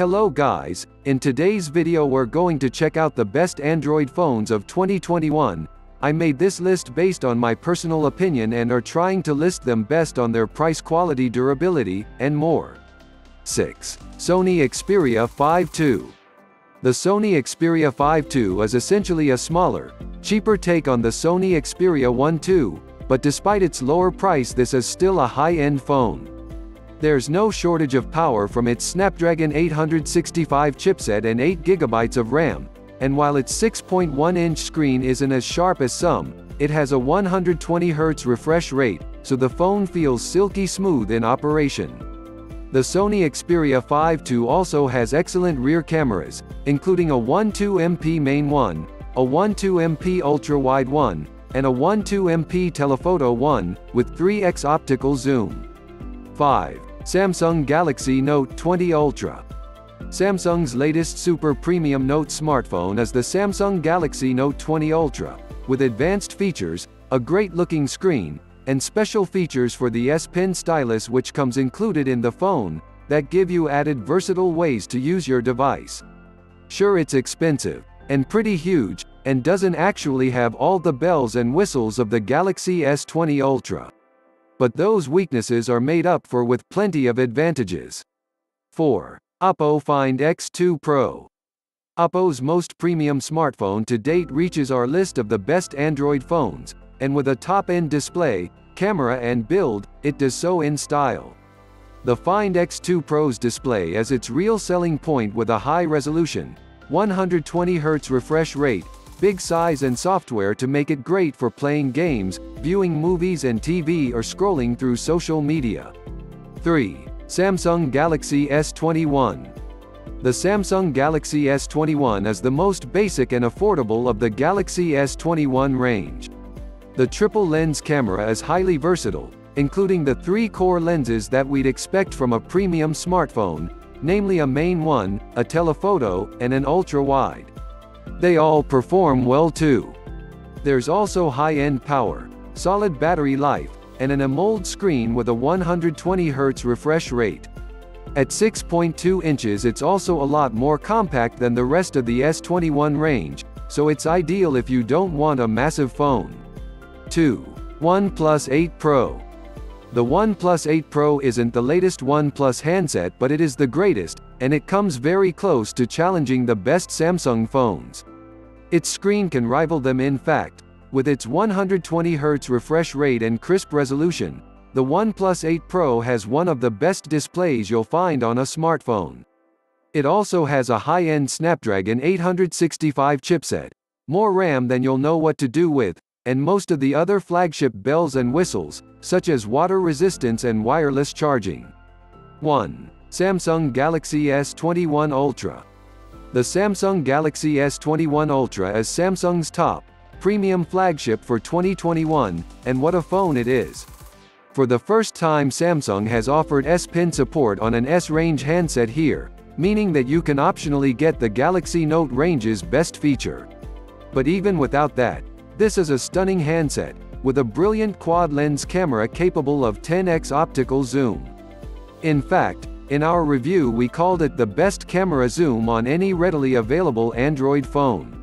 Hello guys, in today's video we're going to check out the best Android phones of 2021. I made this list based on my personal opinion and are trying to list them best on their price quality durability, and more. 6. Sony Xperia 5 II. The Sony Xperia 5 II is essentially a smaller, cheaper take on the Sony Xperia 1 II, but despite its lower price this is still a high-end phone. There's no shortage of power from its Snapdragon 865 chipset and 8GB of RAM, and while its 6.1-inch screen isn't as sharp as some, it has a 120Hz refresh rate, so the phone feels silky smooth in operation. The Sony Xperia 5 II also has excellent rear cameras, including a 12MP main one, a 12MP ultra-wide one, and a 12MP telephoto one, with 3x optical zoom. 5. Samsung Galaxy Note 20 Ultra. Samsung's latest super premium Note smartphone is the Samsung Galaxy Note 20 Ultra, with advanced features, a great-looking screen, and special features for the S Pen stylus which comes included in the phone, that give you added versatile ways to use your device. Sure it's expensive, and pretty huge, and doesn't actually have all the bells and whistles of the Galaxy S20 Ultra but those weaknesses are made up for with plenty of advantages. 4. Oppo Find X2 Pro. Oppo's most premium smartphone to date reaches our list of the best Android phones, and with a top-end display, camera and build, it does so in style. The Find X2 Pro's display is its real selling point with a high resolution, 120Hz refresh rate, big size and software to make it great for playing games, viewing movies and TV or scrolling through social media. 3. Samsung Galaxy S21. The Samsung Galaxy S21 is the most basic and affordable of the Galaxy S21 range. The triple lens camera is highly versatile, including the three core lenses that we'd expect from a premium smartphone, namely a main one, a telephoto, and an ultra-wide. They all perform well too. There's also high-end power, solid battery life, and an AMOLED screen with a 120Hz refresh rate. At 6.2 inches it's also a lot more compact than the rest of the S21 range, so it's ideal if you don't want a massive phone. 2. OnePlus 8 Pro. The OnePlus 8 Pro isn't the latest OnePlus handset but it is the greatest, and it comes very close to challenging the best Samsung phones. Its screen can rival them in fact, with its 120Hz refresh rate and crisp resolution, the OnePlus 8 Pro has one of the best displays you'll find on a smartphone. It also has a high-end Snapdragon 865 chipset, more RAM than you'll know what to do with, and most of the other flagship bells and whistles, such as water resistance and wireless charging. 1. Samsung Galaxy S21 Ultra. The Samsung Galaxy S21 Ultra is Samsung's top, premium flagship for 2021, and what a phone it is. For the first time Samsung has offered S Pen support on an S-range handset here, meaning that you can optionally get the Galaxy Note range's best feature. But even without that, this is a stunning handset, with a brilliant quad-lens camera capable of 10x optical zoom. In fact, in our review we called it the best camera zoom on any readily available Android phone.